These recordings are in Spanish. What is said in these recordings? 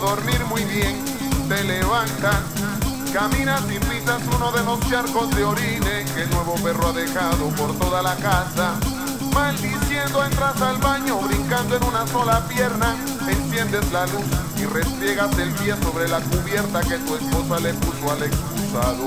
dormir muy bien, te levantas, caminas y pisas uno de los charcos de orine que el nuevo perro ha dejado por toda la casa. Maldiciendo entras al baño, brincando en una sola pierna, enciendes la luz y restriegas el pie sobre la cubierta que tu esposa le puso al excusado.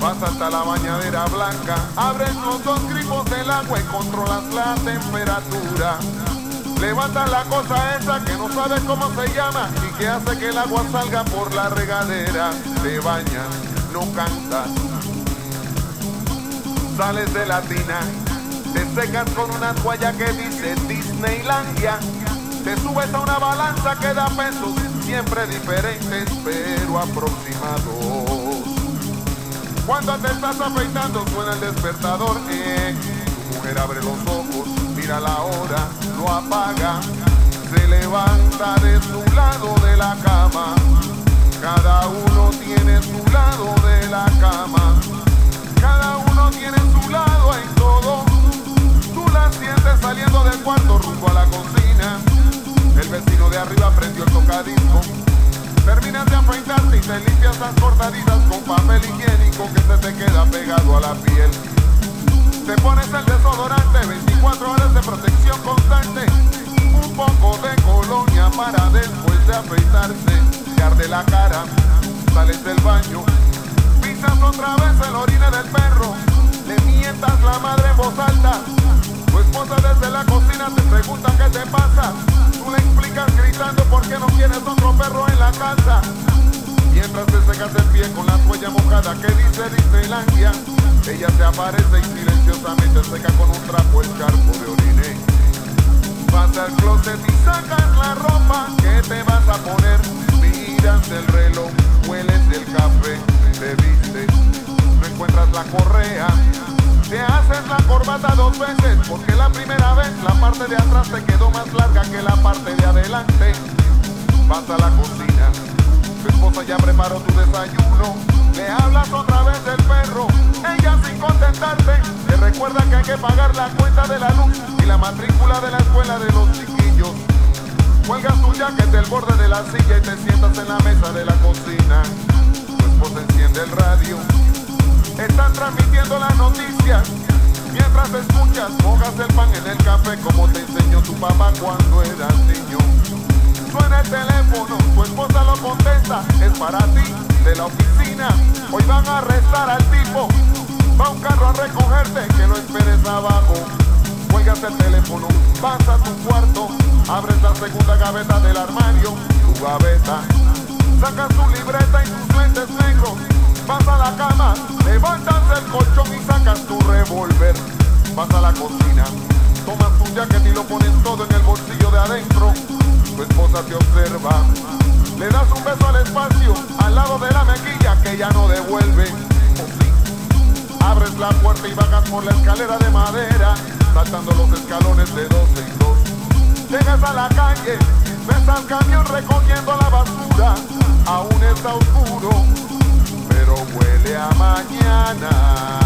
Vas hasta la bañadera blanca, abres los dos grifos del agua y controlas la temperatura. Levantas la cosa esa que no sabes cómo se llama y que hace que el agua salga por la regadera. Te bañas, no cantas. Sales de la tina, te secas con una toalla que dice Disneylandia. Te subes a una balanza que da pesos, siempre diferentes pero aproximados. Cuando te estás afeitando suena el despertador, eh. Tu mujer abre los ojos, mira la hora, lo apaga, se levanta de su lado de la cama. Cada uno tiene su lado de la cama. Cada uno tiene su lado en todo. Tú la sientes saliendo del cuarto rumbo a la cocina. El vecino de arriba prendió el tocadisco. Terminas de afeitarte y te limpias las cortaditas con papel higiénico que se te queda pegado a la piel. Te pones el desodorante, 24 horas de protección constante, un poco de colonia para después de afeitarse, te arde la cara, sales del baño, pisas otra vez el orine del perro, le mientas la madre en voz alta, tu esposa desde la cocina te pregunta qué te pasa, tú le explicas gritando por qué no quieres otro perro en la casa. Mientras te secas el pie con la toalla mojada que dice Disneylandia, ella se aparece y silenciosamente seca con un trapo el charco de orine. Vas al closet y sacas la ropa que te vas a poner. Miras el reloj, hueles el café, te vistes, no encuentras la correa. Te haces la corbata dos veces porque la primera vez la parte de atrás te quedó más larga que la parte de adelante. Vas a la cocina, tu esposa ya preparó tu desayuno. Le hablas otra vez del perro, ella sin contentarte te recuerda que hay que pagar la cuenta de la luz y la matrícula de la escuela de los chiquillos. Cuelgas tu jacket del borde de la silla y te sientas en la mesa de la cocina. Tu esposa enciende el radio. Están transmitiendo las noticias. Mientras escuchas, mojas el pan en el café como te enseñó tu papá cuando eras niño. Suena el teléfono, tu esposa lo contesta, es para ti, de la oficina. Hoy van a arrestar al tipo. Va un carro a recogerte, que lo esperes abajo. Cuelgas el teléfono, vas a tu cuarto, abres la segunda gaveta del armario, tu gaveta. Sacas tu libreta y tus lentes negros, vas a la cama, levantas el colchón y sacas tu revólver. Vas a la cocina, tomas tu jacket y lo pones todo en el bolsillo de adentro. Tu esposa te observa, le das un beso al espacio, al lado de la mejilla que ya no devuelve. Abres la puerta y bajas por la escalera de madera, saltando los escalones de dos en dos. Llegas a la calle, ves al camión recogiendo la basura, aún está oscuro, pero huele a mañana.